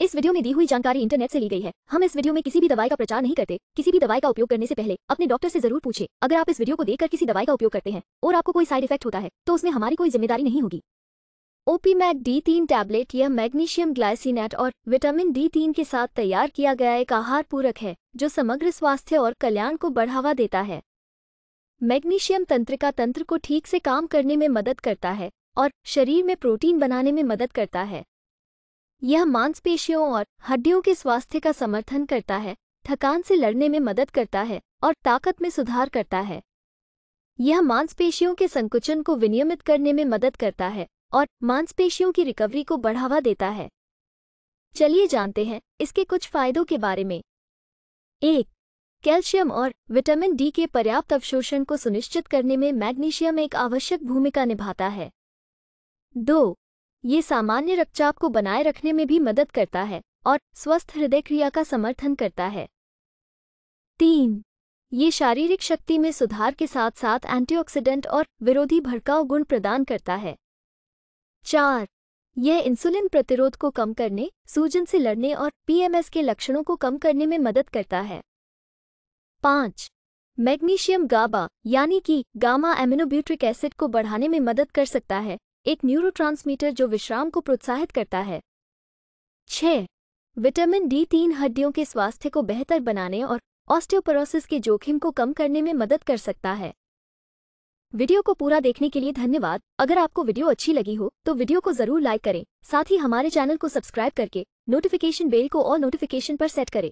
इस वीडियो में दी हुई जानकारी इंटरनेट से ली गई है। हम इस वीडियो में किसी भी दवाई का प्रचार नहीं करते। किसी भी दवाई का उपयोग करने से पहले अपने डॉक्टर से ज़रूर पूछे। अगर आप इस वीडियो को देखकर किसी दवाई का उपयोग करते हैं और आपको कोई साइड इफ़ेक्ट होता है तो उसमें हमारी कोई ज़िम्मेदारी नहीं होगी। ओपीमैक डी तीन टैबलेट यह मैग्नीशियम ग्लाइसिनेट और विटामिन डी तीन के साथ तैयार किया गया एक आहार पूरक है, जो समग्र स्वास्थ्य और कल्याण को बढ़ावा देता है। मैग्नीशियम तंत्रिका तंत्र को ठीक से काम करने में मदद करता है और शरीर में प्रोटीन बनाने में मदद करता है। यह मांसपेशियों और हड्डियों के स्वास्थ्य का समर्थन करता है, थकान से लड़ने में मदद करता है और ताकत में सुधार करता है। यह मांसपेशियों के संकुचन को विनियमित करने में मदद करता है और मांसपेशियों की रिकवरी को बढ़ावा देता है। चलिए जानते हैं इसके कुछ फायदों के बारे में। एक, कैल्शियम और विटामिन डी के पर्याप्त अवशोषण को सुनिश्चित करने में मैग्नीशियम एक आवश्यक भूमिका निभाता है। दो ये सामान्य रक्तचाप को बनाए रखने में भी मदद करता है और स्वस्थ हृदय क्रिया का समर्थन करता है। तीन, ये शारीरिक शक्ति में सुधार के साथ साथ एंटीऑक्सीडेंट और विरोधी भड़काऊ गुण प्रदान करता है। चार, यह इंसुलिन प्रतिरोध को कम करने, सूजन से लड़ने और पीएमएस के लक्षणों को कम करने में मदद करता है। पाँच, मैग्नीशियम गाबा, यानी कि गामा एमिनोब्यूट्रिक एसिड को बढ़ाने में मदद कर सकता है एक न्यूरोट्रांसमीटर जो विश्राम को प्रोत्साहित करता है। 6. विटामिन डी तीन हड्डियों के स्वास्थ्य को बेहतर बनाने और ऑस्टियोपोरोसिस के जोखिम को कम करने में मदद कर सकता है। वीडियो को पूरा देखने के लिए धन्यवाद। अगर आपको वीडियो अच्छी लगी हो तो वीडियो को ज़रूर लाइक करें। साथ ही हमारे चैनल को सब्सक्राइब करके नोटिफिकेशन बेल को और नोटिफिकेशन पर सेट करें।